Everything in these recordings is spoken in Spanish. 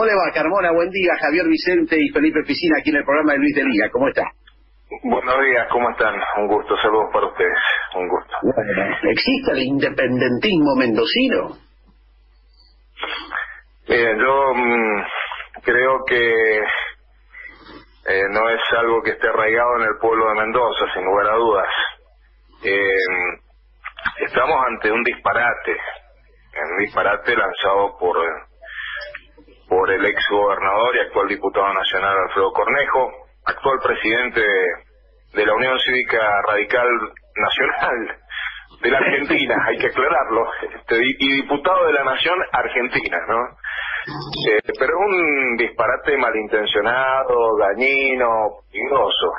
¿Cómo le va, Carmona? Buen día, Javier Vicente y Felipe Piscina aquí en el programa de Luis de Liga. ¿Cómo está? Buenos días, ¿cómo están? Un gusto, saludos para ustedes, un gusto. ¿Existe el independentismo mendocino? Bien, yo mm, creo que eh, no es algo que esté arraigado en el pueblo de Mendoza, sin lugar a dudas. Eh, estamos ante un disparate, un disparate lanzado por por el ex gobernador y actual diputado nacional Alfredo Cornejo, actual presidente de la Unión Cívica Radical Nacional de la Argentina, hay que aclararlo, este, y diputado de la Nación Argentina, ¿no? Eh, pero es un disparate malintencionado, dañino, peligroso.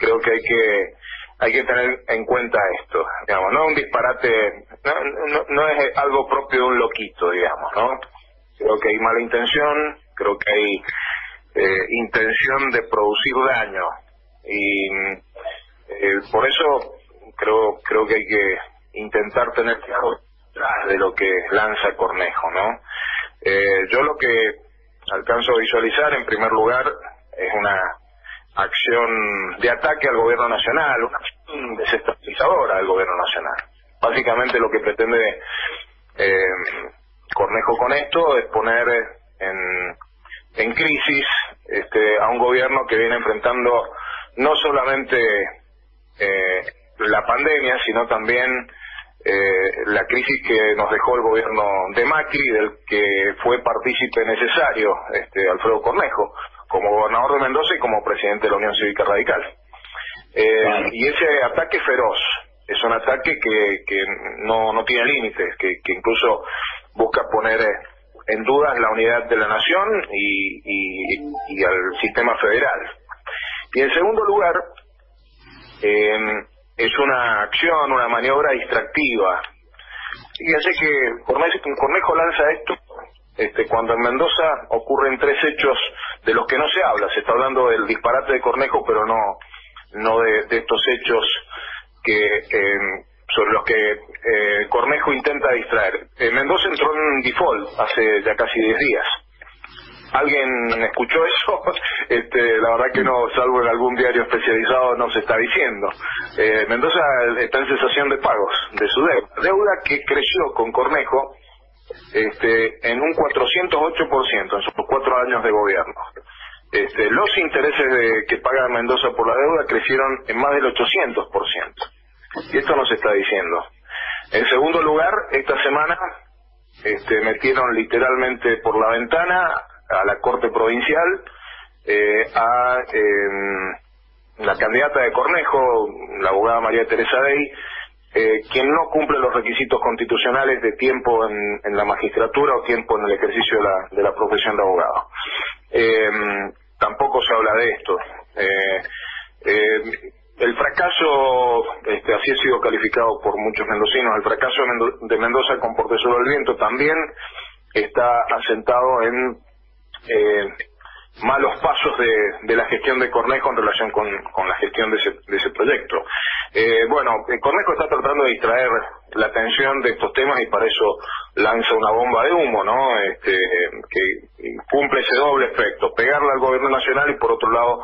Creo que hay que hay que tener en cuenta esto, digamos, no un disparate, no, no es algo propio de un loquito, digamos, ¿no? Creo que hay mala intención, creo que hay eh, intención de producir daño y eh, por eso creo creo que hay que intentar tener claro de lo que lanza Cornejo, ¿no? Eh, yo lo que alcanzo a visualizar en primer lugar es una acción de ataque al gobierno nacional, una acción desestabilizadora del gobierno nacional. Básicamente lo que pretende eh, Cornejo con esto es poner en, en crisis este, a un gobierno que viene enfrentando no solamente eh, la pandemia, sino también eh, la crisis que nos dejó el gobierno de Macri, del que fue partícipe necesario este, Alfredo Cornejo, como gobernador de Mendoza y como presidente de la Unión Cívica Radical. Eh, y ese ataque feroz, es un ataque que, que no, no tiene límites, que, que incluso busca poner eh, en dudas la unidad de la nación y, y, al sistema federal. Y en segundo lugar, em, es una acción, una maniobra distractiva. Fíjense que Cornejo lanza esto este, cuando en Mendoza ocurren tres hechos de los que no se habla. Se está hablando del disparate de Cornejo, pero no, no de, estos hechos que eh, sobre los que eh, Cornejo intenta distraer. Eh, Mendoza default hace ya casi 10 días. ¿Alguien escuchó eso? Este, la verdad que no, salvo en algún diario especializado, no se está diciendo. Eh, Mendoza está en cesación de pagos de su deuda. Deuda que creció con Cornejo este, en un 408% en sus cuatro años de gobierno. Este, los intereses de, que paga Mendoza por la deuda crecieron en más del 800%. Y esto nos está diciendo. En segundo lugar, esta semana este, metieron literalmente por la ventana a la Corte Provincial eh, a em, la candidata de Cornejo, la abogada María Teresa Dey, eh, quien no cumple los requisitos constitucionales de tiempo en, la magistratura o tiempo en el ejercicio de la, de la profesión de abogado. Em, tampoco se habla de esto. El fracaso, este, así ha sido calificado por muchos mendocinos, el fracaso de Mendoza con Portezuelo del Viento también está asentado en eh, malos pasos de, la gestión de Cornejo en relación con, la gestión de ese, proyecto. Eh, bueno, eh, Cornejo está tratando de distraer la atención de estos temas y para eso lanza una bomba de humo, ¿no? Este, que cumple ese doble efecto, pegarle al gobierno nacional y por otro lado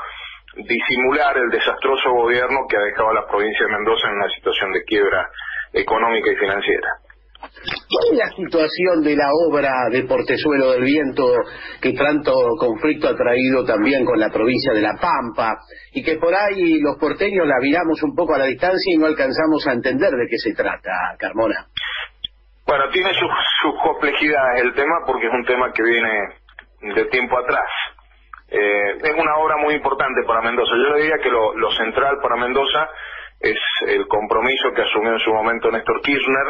disimular el desastroso gobierno que ha dejado a la provincia de Mendoza en una situación de quiebra económica y financiera. ¿Cuál es la situación de la obra de Portezuelo del Viento que tanto conflicto ha traído también con la provincia de La Pampa y que por ahí los porteños la miramos un poco a la distancia y no alcanzamos a entender de qué se trata, Carmona? Bueno, tiene sus su complejidades el tema porque es un tema que viene de tiempo atrás. Eh, es una obra muy importante para Mendoza. Yo le diría que lo, central para Mendoza es el compromiso que asumió en su momento Néstor Kirchner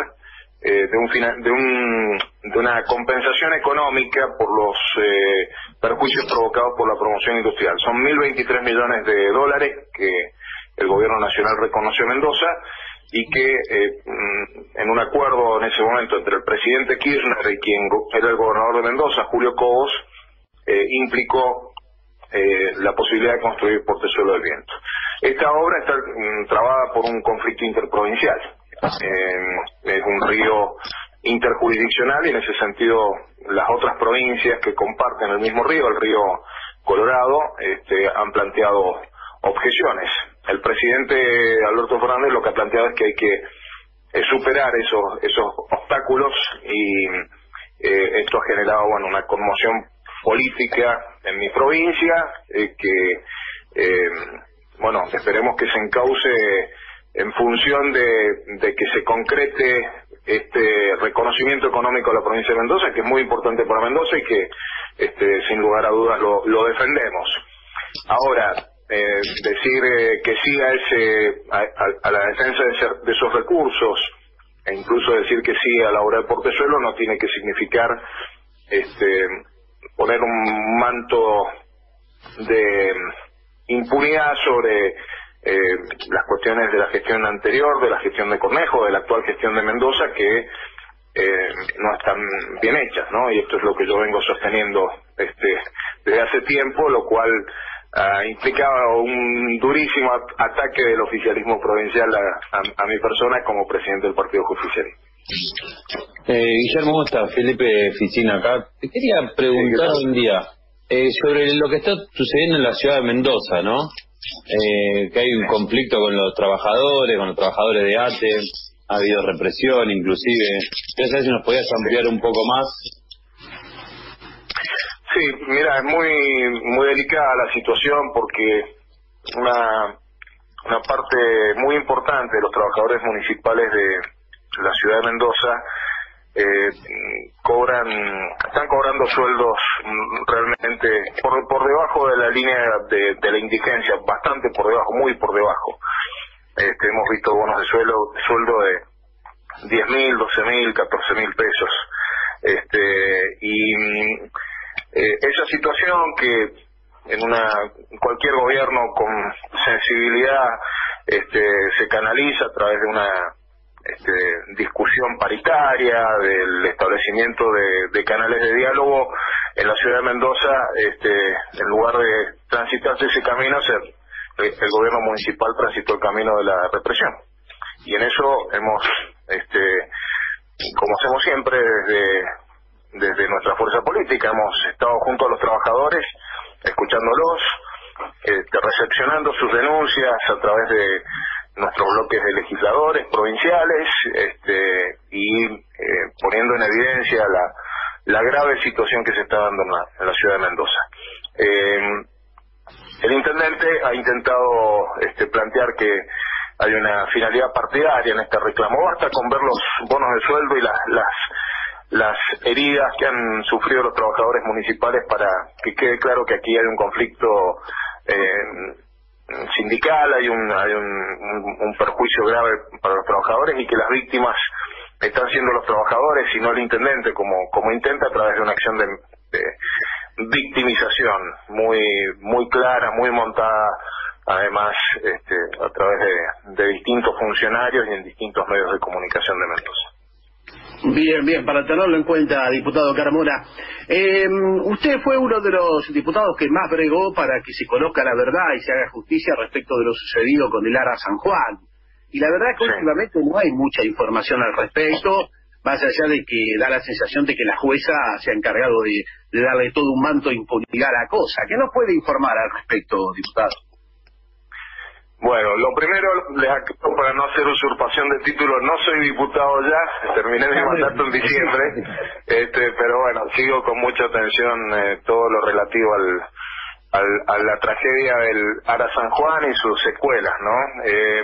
eh, de, un, de, un, de una compensación económica por los eh, perjuicios provocados por la promoción industrial. Son 1.023 millones de dólares que el gobierno nacional reconoció a Mendoza y que mm, en un acuerdo en ese momento entre el presidente Kirchner y quien era el gobernador de Mendoza, Julio Cobos, implicó eh, la posibilidad de construir Portezuelo del Viento. Esta obra está mm, trabada por un conflicto interprovincial. Eh, es un río interjurisdiccional y en ese sentido las otras provincias que comparten el mismo río, el río Colorado, este, han planteado objeciones. El presidente Alberto Fernández lo que ha planteado es que hay que eh, superar esos, esos obstáculos y eh, esto ha generado bueno una conmoción política en mi provincia eh, que bueno esperemos que se encauce en función de, de, que se concrete este reconocimiento económico a la provincia de Mendoza que es muy importante para Mendoza y que este, sin lugar a dudas lo, defendemos. Ahora eh, decir eh, que sí a, ese, a, la defensa de, esos recursos e incluso decir que sí a la obra de Portezuelo no tiene que significar este, poner un manto de impunidad sobre eh, las cuestiones de la gestión anterior, de la gestión de Cornejo, de la actual gestión de Mendoza, que no están bien hechas, ¿no? Y esto es lo que yo vengo sosteniendo este, desde hace tiempo, lo cual uh, implicaba un durísimo ataque del oficialismo provincial a, mi persona como presidente del Partido Justicialista. Eh, Guillermo, ¿cómo estás? Felipe Ficina acá. Te quería preguntar un día eh, sobre lo que está sucediendo en la ciudad de Mendoza, ¿no? Eh, que hay un conflicto con los trabajadores, con los trabajadores de ATE, ha habido represión inclusive. Quería saber si nos podías ampliar un poco más Sí, mira, es muy muy delicada la situación porque una una parte muy importante de los trabajadores municipales de la ciudad de Mendoza eh, cobran están cobrando sueldos realmente por, por debajo de la línea de, de la indigencia bastante por debajo muy por debajo. Este, hemos visto bonos de sueldo sueldo de diez mil doce mil catorce mil pesos. Este y eh, esa situación que en una cualquier gobierno con sensibilidad este, se canaliza a través de una este, discusión paritaria, del establecimiento de, canales de diálogo en la ciudad de Mendoza, este, en lugar de transitarse ese camino, el gobierno municipal transitó el camino de la represión. Y en eso hemos, este, como hacemos siempre desde desde nuestra fuerza política. Hemos estado junto a los trabajadores, escuchándolos, este, recepcionando sus denuncias a través de nuestros bloques de legisladores provinciales este, y eh, poniendo en evidencia la, la grave situación que se está dando en la, ciudad de Mendoza. Eh, el intendente ha intentado este, plantear que hay una finalidad partidaria en este reclamo. Basta con ver los bonos de sueldo y las, las las heridas que han sufrido los trabajadores municipales para que quede claro que aquí hay un conflicto eh, sindical, hay un, hay un, perjuicio grave para los trabajadores y que las víctimas están siendo los trabajadores y no el intendente como, como intenta a través de una acción de, victimización muy muy clara, muy montada además este, a través de, de distintos funcionarios y en distintos medios de comunicación de Mendoza. Bien, bien, para tenerlo en cuenta, diputado Carmona. Eh, usted fue uno de los diputados que más bregó para que se conozca la verdad y se haga justicia respecto de lo sucedido con el Ara San Juan. Y la verdad es que últimamente no hay mucha información al respecto, más allá de que da la sensación de que la jueza se ha encargado de, de darle todo un manto de impunidad a la cosa. ¿Qué nos puede informar al respecto, diputado? Bueno, lo primero, les aclaro para no hacer usurpación de título, no soy diputado ya, terminé mi mandato en diciembre, este, pero bueno, sigo con mucha atención eh, todo lo relativo al, a la tragedia del Ara San Juan y sus secuelas, ¿no? Eh,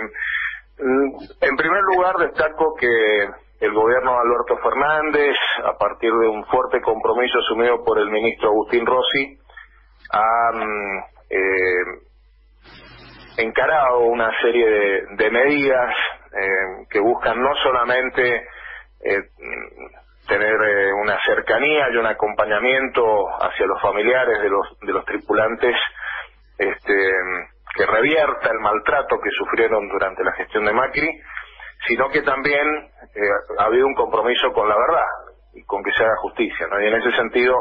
en primer lugar, destaco que el gobierno de Alberto Fernández, a partir de un fuerte compromiso asumido por el ministro Agustín Rossi, ha mm, eh, encarado una serie de, medidas eh, que buscan no solamente eh, tener eh, una cercanía y un acompañamiento hacia los familiares de los de los tripulantes este que revierta el maltrato que sufrieron durante la gestión de Macri sino que también ha habido un compromiso con la verdad y con que se haga justicia y en ese sentido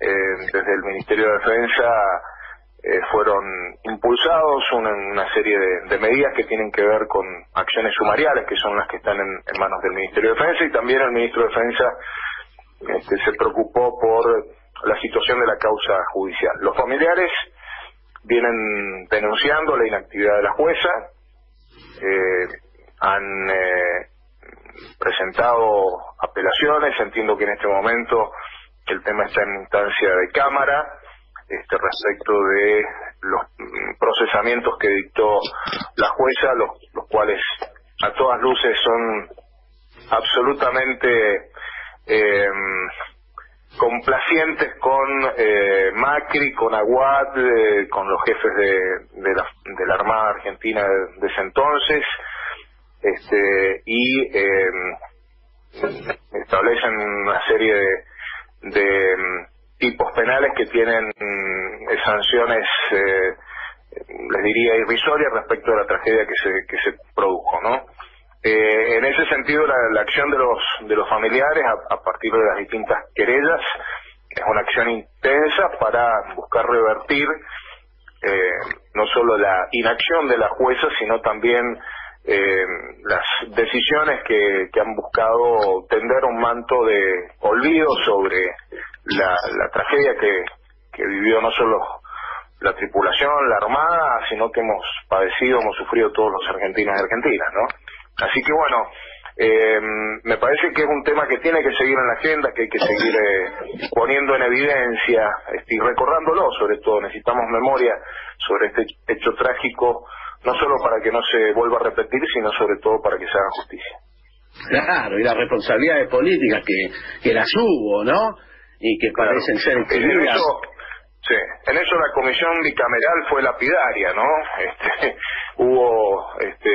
desde el Ministerio de Defensa eh, fueron impulsados una, serie de, medidas que tienen que ver con acciones sumariales, que son las que están en, manos del Ministerio de Defensa, y también el Ministro de Defensa este, se preocupó por la situación de la causa judicial. Los familiares vienen denunciando la inactividad de la jueza, eh, han eh, presentado apelaciones, entiendo que en este momento el tema está en instancia de Cámara, este, respecto de los procesamientos que dictó la jueza, los, los cuales a todas luces son absolutamente eh, complacientes con eh, Macri, con Aguad, eh, con los jefes de, de, la, de, la, Armada Argentina de, ese entonces, este, y eh, establecen una serie de, de tipos penales que tienen eh, sanciones, eh, les diría, irrisorias respecto a la tragedia que se, que se produjo, ¿no? Eh, en ese sentido, la, acción de los, de los familiares a, partir de las distintas querellas es una acción intensa para buscar revertir no solo la inacción de la jueza, sino también las decisiones que, que han buscado tender un manto de olvido sobre la, la tragedia que, vivió no solo la tripulación, la armada, sino que hemos padecido, hemos sufrido todos los argentinos y argentinas, ¿no? Así que bueno, eh, me parece que es un tema que tiene que seguir en la agenda, que hay que seguir eh, poniendo en evidencia este, y recordándolo, sobre todo. Necesitamos memoria sobre este hecho trágico, no solo para que no se vuelva a repetir, sino sobre todo para que se haga justicia. Claro, y las responsabilidades políticas que, que las hubo, ¿no? Y que parecen ser en eso, sí, en eso la comisión bicameral fue lapidaria, ¿no? Este, hubo este,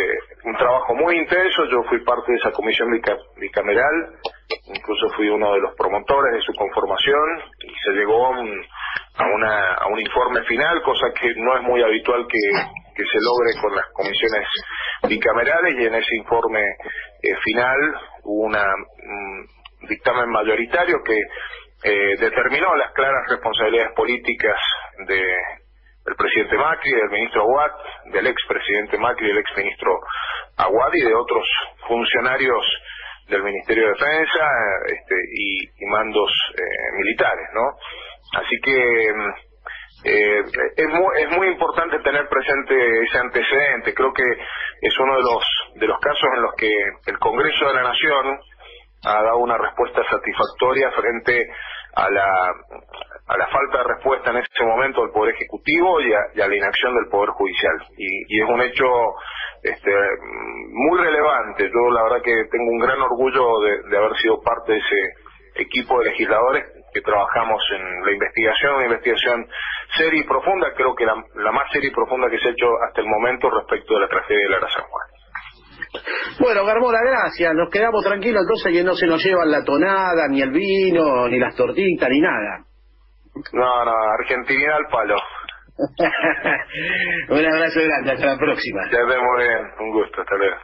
un trabajo muy intenso, yo fui parte de esa comisión bicameral, incluso fui uno de los promotores de su conformación y se llegó a un, a, una, a un informe final, cosa que no es muy habitual que, que se logre con las comisiones bicamerales y en ese informe eh, final hubo una, un dictamen mayoritario que eh, determinó las claras responsabilidades políticas de del presidente Macri, del ministro Aguad, del expresidente Macri, del exministro Aguad y de otros funcionarios del Ministerio de Defensa este, y, mandos eh, militares, ¿no? Así que eh, es, muy, es muy importante tener presente ese antecedente. Creo que es uno de los de los casos en los que el Congreso de la Nación ha dado una respuesta satisfactoria frente a la, a la falta de respuesta en ese momento del Poder Ejecutivo y a, la inacción del Poder Judicial. Y, es un hecho este, muy relevante. Yo la verdad que tengo un gran orgullo de, haber sido parte de ese equipo de legisladores que trabajamos en la investigación, una investigación seria y profunda, creo que la, la más seria y profunda que se ha hecho hasta el momento respecto de la tragedia de la San Juan. Bueno, Garbola, gracias. Nos quedamos tranquilos entonces que no se nos llevan la tonada, ni el vino, ni las tortitas, ni nada. No, no, Argentina al palo. Un abrazo grande, hasta la próxima. Ya vemos bien, un gusto, hasta luego.